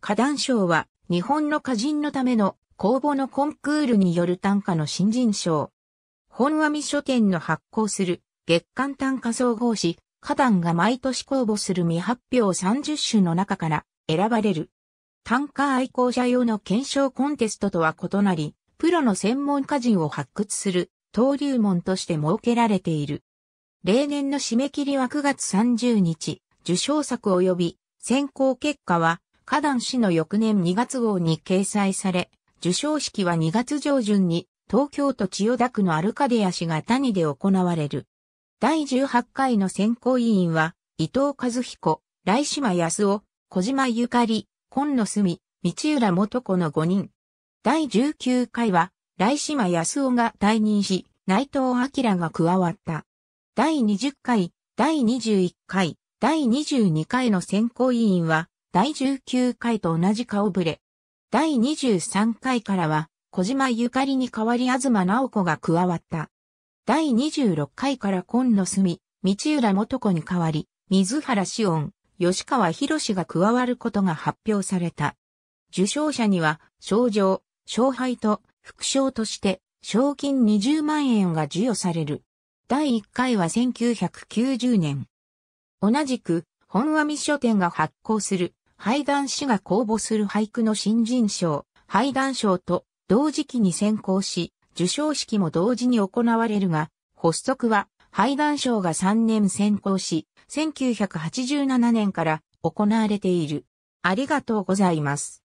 花壇賞は日本の歌人のための公募のコンクールによる短歌の新人賞。本阿弥書店の発行する月間短歌総合誌、花壇が毎年公募する未発表30種の中から選ばれる。短歌愛好者用の検証コンテストとは異なり、プロの専門歌人を発掘する登竜門として設けられている。例年の締め切りは9月30日、受賞作及び選考結果は、花壇氏の翌年2月号に掲載され、受賞式は2月上旬に東京都千代田区のアルカデア氏が谷で行われる。第18回の選考委員は、伊藤和彦、来島康夫、小島ゆかり、今野住、道浦元子の5人。第19回は、来島康夫が退任し、内藤明が加わった。第20回、第21回、第22回の選考委員は、第19回と同じ顔ぶれ。第23回からは、小島ゆかりに代わり東直子が加わった。第26回から今野住、道浦元子に代わり、水原志音、吉川博士が加わることが発表された。受賞者には、賞状、勝敗と副賞として、賞金20万円が授与される。第1回は1990年。同じく、本阿弥書店が発行する、廃談詩が公募する俳句の新人賞、廃壇賞と同時期に選考し、受賞式も同時に行われるが、発足は、廃壇賞が3年選考し、1987年から行われている。ありがとうございます。